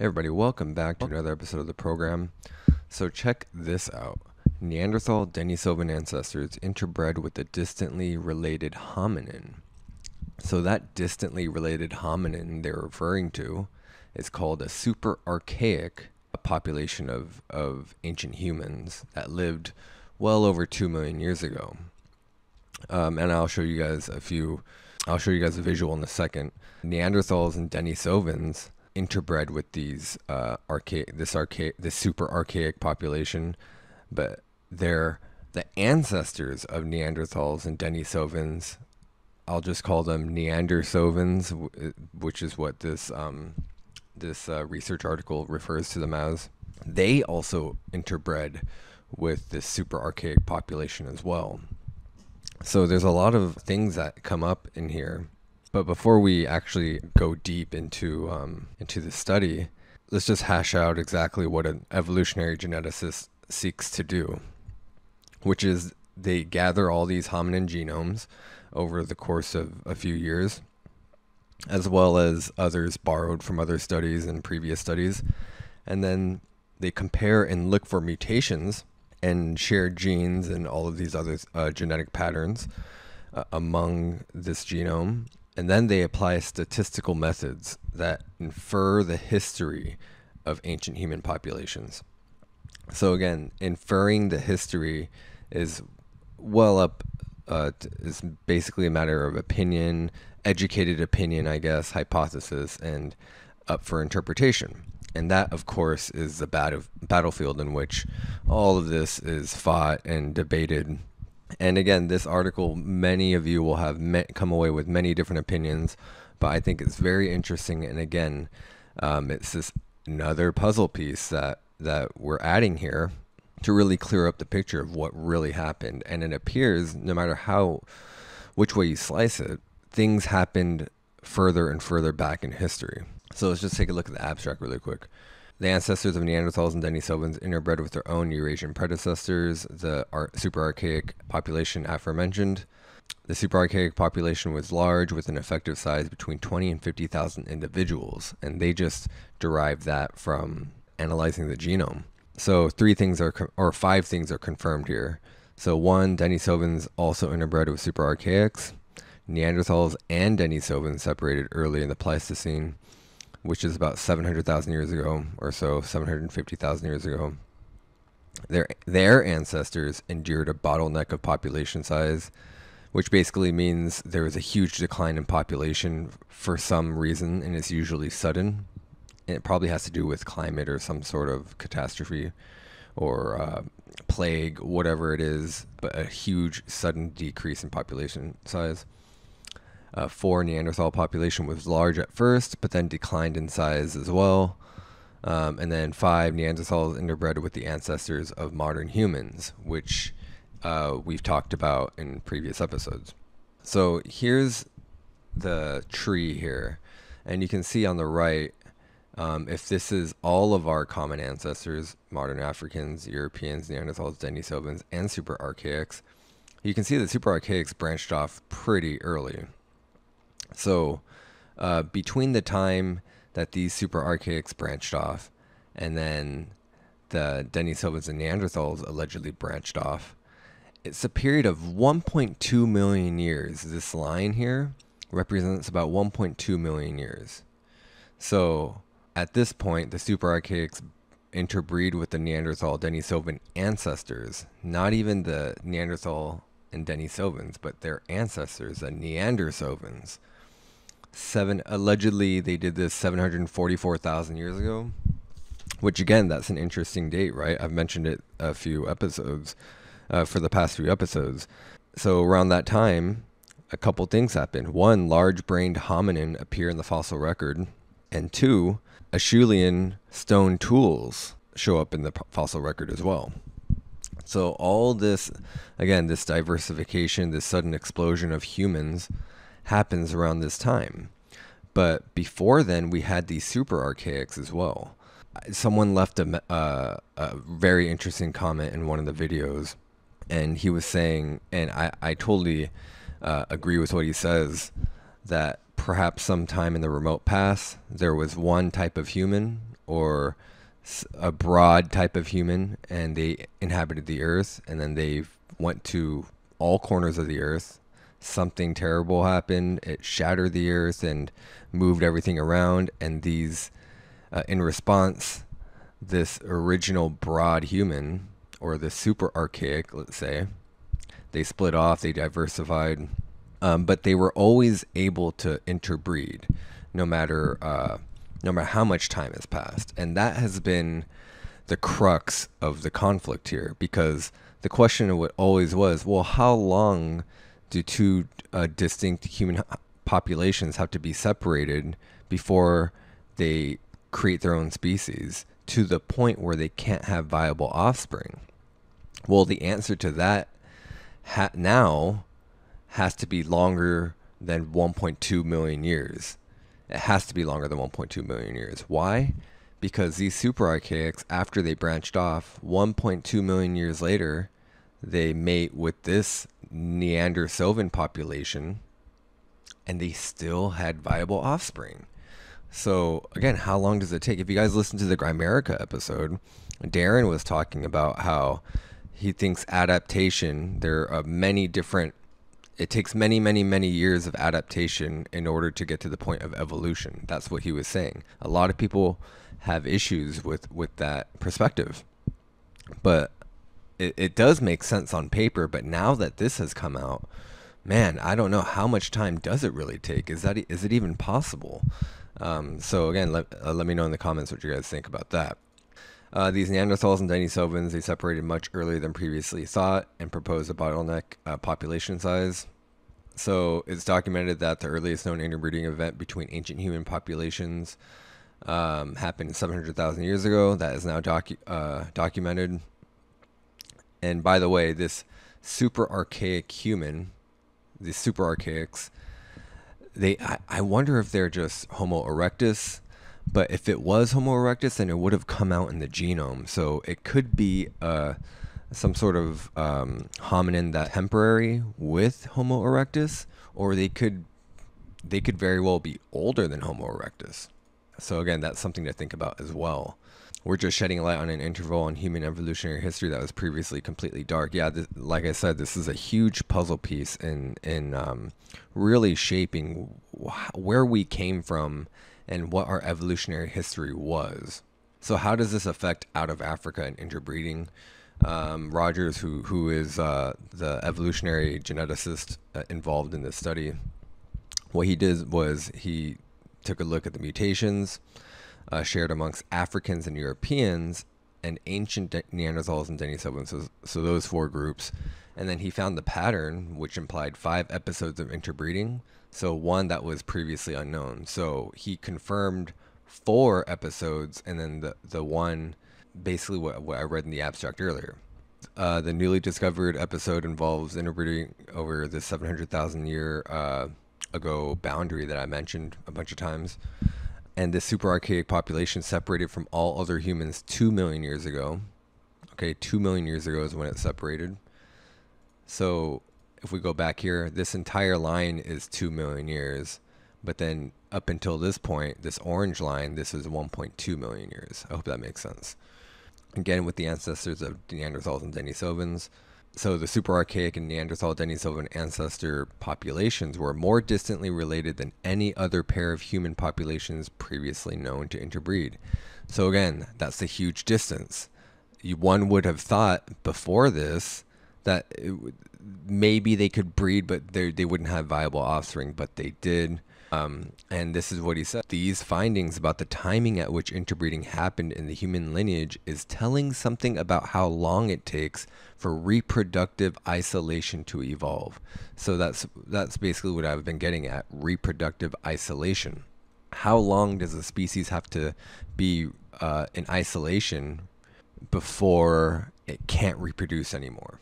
Everybody, welcome back to another episode of the program. So check this out. Neanderthal Denisovan ancestors interbred with a distantly related hominin. So that distantly related hominin they're referring to is called a super archaic population of, of ancient humans that lived well over 2 million years ago. Um, and I'll show you guys a few, I'll show you guys a visual in a second. Neanderthals and Denisovans interbred with these uh, archaic, this archaic, this super archaic population, but they're the ancestors of Neanderthals and Denisovans. I'll just call them Neandersovans, which is what this um, this uh, research article refers to them as. They also interbred with this super archaic population as well. So there's a lot of things that come up in here. But before we actually go deep into um, into the study, let's just hash out exactly what an evolutionary geneticist seeks to do, which is they gather all these hominin genomes over the course of a few years, as well as others borrowed from other studies and previous studies, and then they compare and look for mutations and shared genes and all of these other uh, genetic patterns uh, among this genome. And then they apply statistical methods that infer the history of ancient human populations. So, again, inferring the history is well up, uh, is basically a matter of opinion, educated opinion, I guess, hypothesis, and up for interpretation. And that, of course, is the bat- battlefield in which all of this is fought and debated. And again, this article, many of you will have met, come away with many different opinions, but I think it's very interesting. And again, um, it's this another puzzle piece that that we're adding here to really clear up the picture of what really happened. And it appears, no matter how, which way you slice it, things happened further and further back in history. So let's just take a look at the abstract really quick. The ancestors of Neanderthals and Denisovans interbred with their own Eurasian predecessors, the ar- super archaic population aforementioned. The super archaic population was large with an effective size between 20 and 50,000 individuals, and they just derived that from analyzing the genome. So, three things are, or five things are confirmed here. So, one, Denisovans also interbred with super archaics. Neanderthals and Denisovans separated early in the Pleistocene which is about 700,000 years ago or so, 750,000 years ago. Their their ancestors endured a bottleneck of population size, which basically means there was a huge decline in population for some reason, and it's usually sudden. And it probably has to do with climate or some sort of catastrophe or uh, plague, whatever it is, but a huge sudden decrease in population size. Uh, four Neanderthal population was large at first, but then declined in size as well. Um, and then five Neanderthals interbred with the ancestors of modern humans, which uh, we've talked about in previous episodes. So here's the tree here, and you can see on the right um, if this is all of our common ancestors, modern Africans, Europeans, Neanderthals, Denisovans, and super archaics, you can see that super archaics branched off pretty early. So, uh, between the time that these super archaics branched off and then the Denisovans and Neanderthals allegedly branched off, it's a period of 1.2 million years. This line here represents about 1.2 million years. So, at this point, the super archaics interbreed with the Neanderthal Denisovan ancestors, not even the Neanderthal and Denisovans, but their ancestors, the Neandersovans seven allegedly they did this 744,000 years ago which again that's an interesting date right? I've mentioned it a few episodes uh, for the past few episodes. So around that time a couple things happened. One large-brained hominin appear in the fossil record. And two acheulean stone tools show up in the fossil record as well. So all this again this diversification this sudden explosion of humans happens around this time. But before then, we had these super archaics as well. Someone left a, uh, a very interesting comment in one of the videos, and he was saying, and I, I totally uh, agree with what he says, that perhaps sometime in the remote past, there was one type of human or a broad type of human and they inhabited the earth and then they went to all corners of the earth something terrible happened it shattered the earth and moved everything around and these uh, in response this original broad human or the super archaic let's say they split off they diversified um, but they were always able to interbreed no matter uh, no matter how much time has passed. And that has been the crux of the conflict here because the question always was well, how long do two uh, distinct human populations have to be separated before they create their own species to the point where they can't have viable offspring? Well, the answer to that ha- now has to be longer than 1.2 million years. It has to be longer than 1.2 million years. Why? Because these super archaics, after they branched off, 1.2 million years later, they mate with this Neanderthalian population and they still had viable offspring. So, again, how long does it take? If you guys listen to the Grimerica episode, Darren was talking about how he thinks adaptation, there are many different it takes many, many, many years of adaptation in order to get to the point of evolution. That's what he was saying. A lot of people have issues with, with that perspective. But it, it does make sense on paper. But now that this has come out, man, I don't know how much time does it really take? Is that is it even possible? Um, so again, let, uh, let me know in the comments what you guys think about that. Uh, these Neanderthals and Denisovans, they separated much earlier than previously thought and proposed a bottleneck uh, population size. So it's documented that the earliest known interbreeding event between ancient human populations um, happened 700,000 years ago. That is now docu- uh, documented. And by the way, this super archaic human, these super archaics, they I, I wonder if they're just Homo erectus but if it was Homo erectus, then it would have come out in the genome. So it could be uh, some sort of um, hominin that temporary with Homo erectus, or they could they could very well be older than Homo erectus. So again, that's something to think about as well. We're just shedding light on an interval in human evolutionary history that was previously completely dark. Yeah, like I said, this is a huge puzzle piece in in um, really shaping wh- where we came from and what our evolutionary history was. So, how does this affect out of Africa and interbreeding? Um, Rogers, who who is uh, the evolutionary geneticist uh, involved in this study, what he did was he took a look at the mutations uh, shared amongst Africans and Europeans and ancient De- Neanderthals and Denisovans, so, so those four groups, and then he found the pattern, which implied five episodes of interbreeding so one that was previously unknown. So he confirmed four episodes, and then the the one, basically what, what I read in the abstract earlier. Uh, the newly discovered episode involves interbreeding over the 700,000 year uh, ago boundary that I mentioned a bunch of times. And this super archaic population separated from all other humans 2 million years ago. Okay, 2 million years ago is when it separated. So if we go back here, this entire line is 2 million years. But then up until this point, this orange line, this is 1.2 million years. I hope that makes sense. Again, with the ancestors of Neanderthals and Denisovans. So the super archaic and Neanderthal Denisovan ancestor populations were more distantly related than any other pair of human populations previously known to interbreed. So again, that's a huge distance. You, one would have thought before this that it, maybe they could breed, but they they wouldn't have viable offspring, but they did. Um, and this is what he said. These findings about the timing at which interbreeding happened in the human lineage is telling something about how long it takes for reproductive isolation to evolve. So that's that's basically what I've been getting at, reproductive isolation. How long does a species have to be uh, in isolation before it can't reproduce anymore?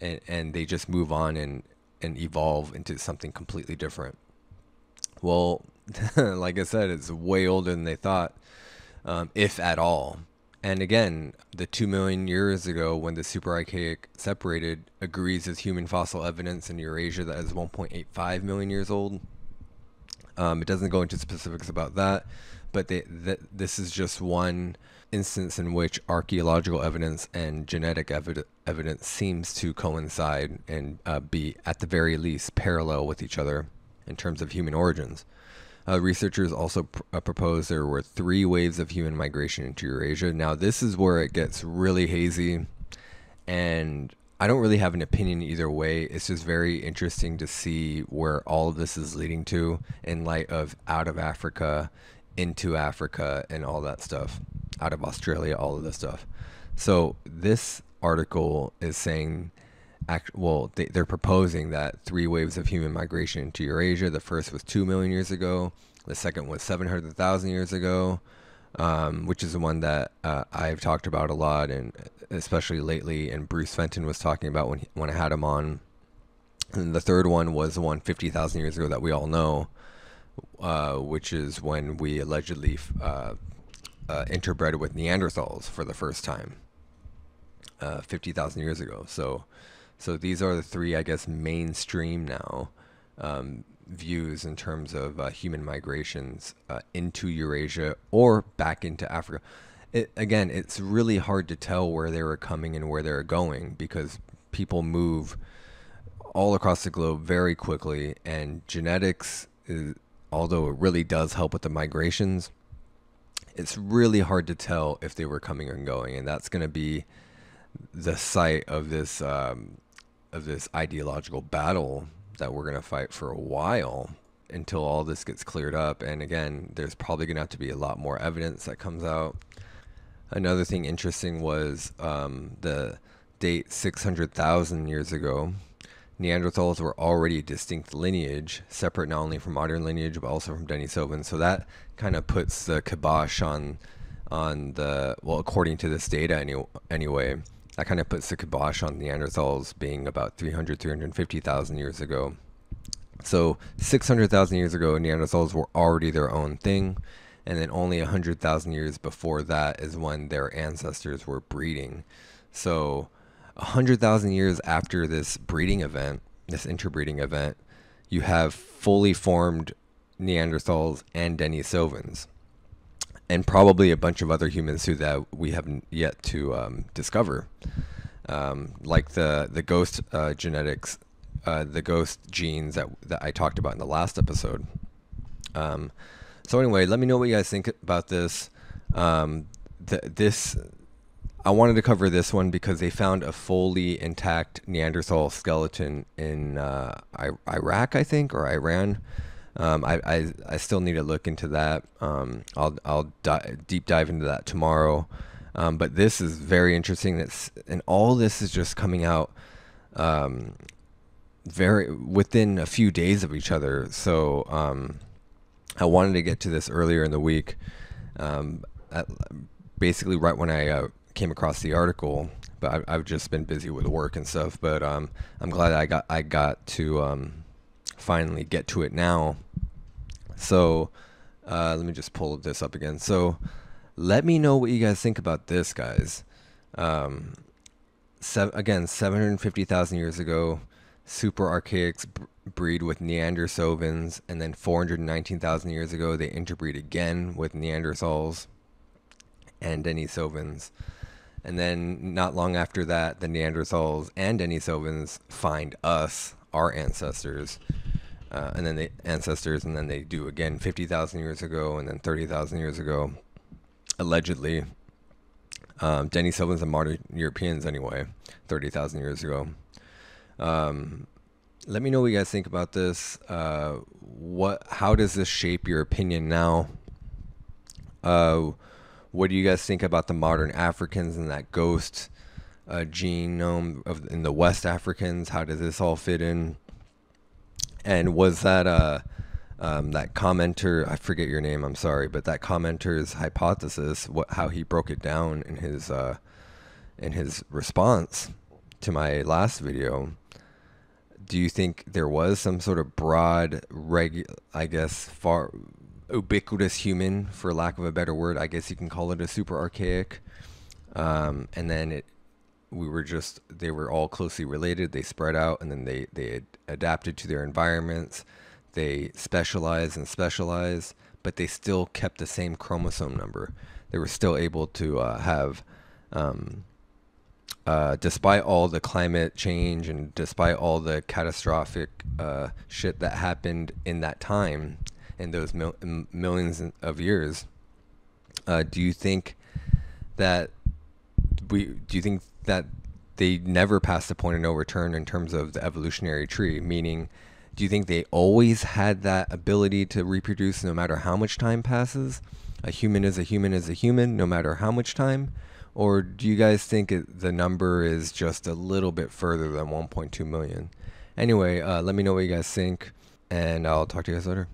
and, and they just move on and, and evolve into something completely different. Well, like I said, it's way older than they thought, um, if at all. And again, the two million years ago, when the super archaic separated, agrees with human fossil evidence in Eurasia that is 1.85 million years old. Um, it doesn't go into specifics about that, but they, th- this is just one instance in which archaeological evidence and genetic evi- evidence seems to coincide and uh, be, at the very least, parallel with each other in terms of human origins. Uh, researchers also pr- uh, proposed there were three waves of human migration into Eurasia. Now, this is where it gets really hazy, and I don't really have an opinion either way. It's just very interesting to see where all of this is leading to in light of out of Africa, into Africa, and all that stuff, out of Australia, all of this stuff. So, this article is saying act, well, they, they're proposing that three waves of human migration into Eurasia. The first was two million years ago. The second was seven hundred thousand years ago, um, which is the one that uh, I've talked about a lot, and especially lately. And Bruce Fenton was talking about when he, when I had him on. And the third one was the one fifty thousand years ago that we all know, uh, which is when we allegedly uh, uh interbred with Neanderthals for the first time, uh, fifty thousand years ago. So so these are the three, I guess, mainstream now um, views in terms of uh, human migrations uh, into Eurasia or back into Africa. It, again, it's really hard to tell where they were coming and where they were going because people move all across the globe very quickly, and genetics, is, although it really does help with the migrations, it's really hard to tell if they were coming and going, and that's going to be the site of this um, of this ideological battle that we're going to fight for a while until all this gets cleared up. And again, there's probably going to have to be a lot more evidence that comes out. Another thing interesting was um, the date 600,000 years ago. Neanderthals were already a distinct lineage, separate not only from modern lineage but also from Denisovans. So that kind of puts the kibosh on on the well, according to this data any, anyway that kind of puts the kibosh on Neanderthals being about 300, 350,000 years ago. So 600,000 years ago, Neanderthals were already their own thing. And then only 100,000 years before that is when their ancestors were breeding. So 100,000 years after this breeding event, this interbreeding event, you have fully formed Neanderthals and Denisovans and probably a bunch of other humans too that we haven't yet to um, discover, um, like the the ghost uh, genetics, uh, the ghost genes that that I talked about in the last episode. Um, so anyway, let me know what you guys think about this. Um, th- this I wanted to cover this one because they found a fully intact Neanderthal skeleton in uh, I- Iraq, I think, or Iran. Um, I, I, I still need to look into that. Um, I'll I'll di- deep dive into that tomorrow. Um, but this is very interesting. That's and all this is just coming out um, very within a few days of each other. So um, I wanted to get to this earlier in the week. Um, at, basically, right when I uh, came across the article, but I've, I've, just been busy with work and stuff. But I'm glad I got I got to finally get to it now so uh, let me just pull this up again. So let me know what you guys think about this, guys. Um, se- again, 750,000 years ago, super archaics b- breed with Neandersovans, and then 419,000 years ago, they interbreed again with Neanderthals and Denisovans. And then not long after that, the Neanderthals and Denisovans find us, our ancestors, uh, and then the ancestors, and then they do again 50,000 years ago, and then 30,000 years ago, allegedly. Um, Denisovans and modern Europeans, anyway, 30,000 years ago. Um, let me know what you guys think about this. Uh, what? How does this shape your opinion now? Uh, what do you guys think about the modern Africans and that ghost uh, genome of in the West Africans? How does this all fit in? And was that uh, um, that commenter? I forget your name. I'm sorry, but that commenter's hypothesis, what how he broke it down in his uh, in his response to my last video. Do you think there was some sort of broad, reg, I guess, far ubiquitous human, for lack of a better word? I guess you can call it a super archaic. Um, and then it we were just they were all closely related they spread out and then they they adapted to their environments they specialize and specialize but they still kept the same chromosome number. They were still able to uh, have, um, uh, despite all the climate change and despite all the catastrophic uh, shit that happened in that time, in those mil- millions of years, uh, do you think that we do you think that they never passed the point of no return in terms of the evolutionary tree? Meaning, do you think they always had that ability to reproduce no matter how much time passes? A human is a human is a human no matter how much time? Or do you guys think it, the number is just a little bit further than 1.2 million? Anyway, uh, let me know what you guys think, and I'll talk to you guys later.